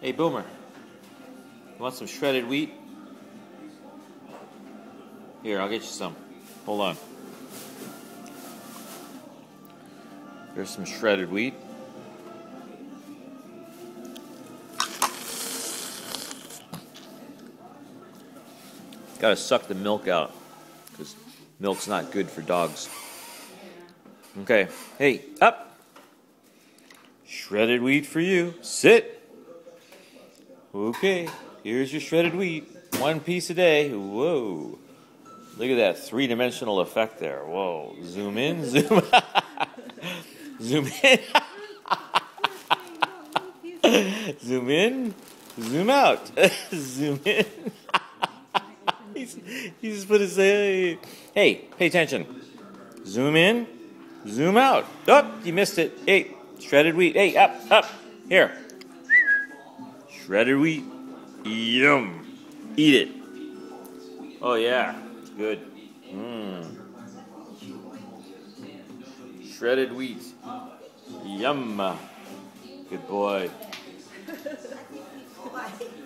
Hey, Boomer. You want some shredded wheat? Here, I'll get you some. Hold on. Here's some shredded wheat. Gotta suck the milk out because milk's not good for dogs. Okay, hey, up. Shredded wheat for you. Sit. Okay, here's your shredded wheat. One piece a day. Whoa. Look at that three dimensional effect there. Whoa. Zoom in, zoom zoom in. zoom in, zoom out. zoom in. he's, he's just put his hey, hey, pay attention. Zoom in, zoom out. Oh, you missed it. Hey, shredded wheat. Hey, up, up. Here. Shredded wheat. Yum. Eat it. Oh, yeah. It's good. Mmm. Shredded wheat. Yum. Good boy.